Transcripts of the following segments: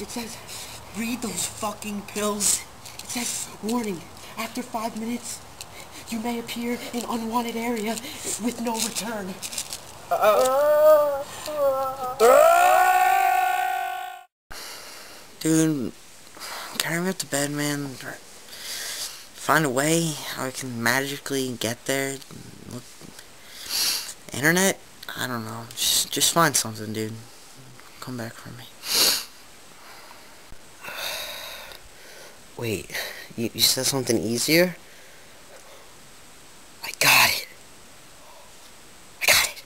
It says, read those fucking pills. It says, warning, after five minutes, you may appear in unwanted area with no return. Dude, carry me up to bed, man. Find a way how I can magically get there. Look, internet? I don't know. Just, just find something, dude. Come back for me. Wait, you, you said something easier? I got it. I got it.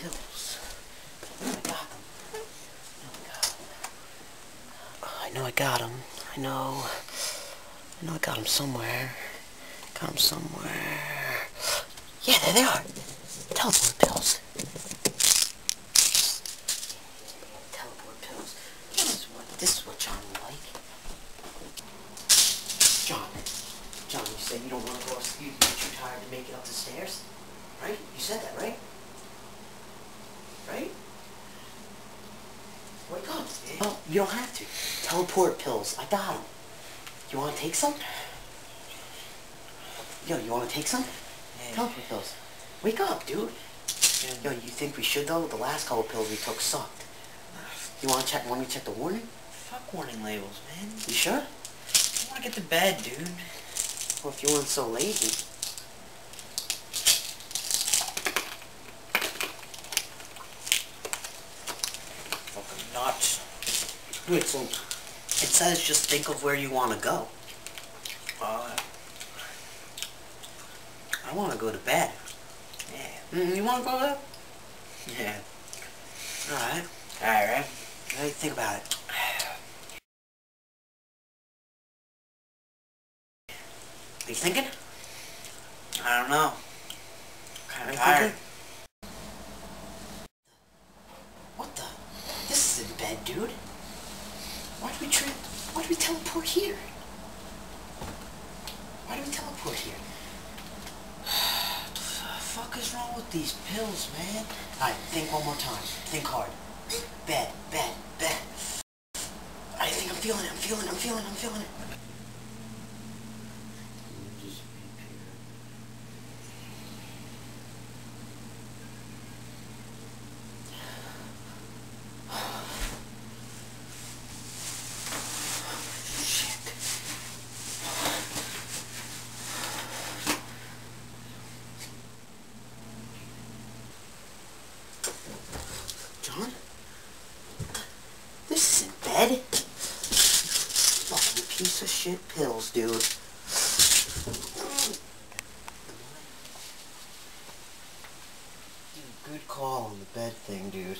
Pills. I know I got them. I know. I know I got them somewhere. Got them somewhere. Yeah, there they are. Teleport pills. Said you don't want to go upstairs. You're too tired to make it up the stairs. Right? You said that, right? Right? Wake up. Oh, you don't have to. Teleport pills. I got them. You want to take some? Yo, you want to take some? Teleport pills. Wake up, dude. Yo, you think we should though? The last couple pills we took sucked. You want to check? Want me to check the warning? Fuck warning labels, man. You sure? I want to get to bed, dude. Well, if you weren't so lazy. Fucking nuts. Wait, so it says just think of where you want to go. Uh, I want to go to bed. yeah. Mm, you want to go there? Yeah. All right. Alright. Hey, think about it. Are you thinking? I don't know. Are Kinda you tired. thinking? What the? This isn't bed, dude. Why do we tra- Why do we teleport here? Why do we teleport here? the fuck is wrong with these pills, man? Alright, think one more time. Think hard. Bed, bed, bed. I think I'm feeling it, I'm feeling it, I'm feeling it, I'm feeling it. Shit. John? This. Fucking piece of shit pills, dude. Dude, good call on the bed thing, dude.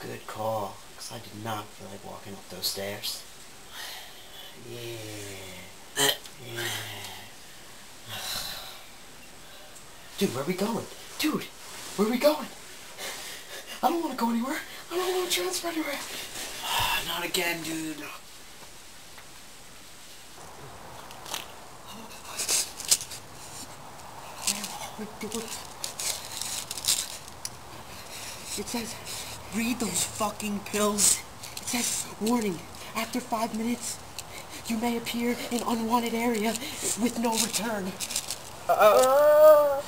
Good call. Because I did not feel like walking up those stairs. Yeah. Yeah. Dude, where are we going? Dude, where are we going? I don't want to go anywhere. I don't want to transfer anywhere. Not again, dude. It says, read those fucking pills. It says, warning, after five minutes, you may appear in unwanted area with no return. Uh,